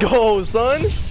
Go, son.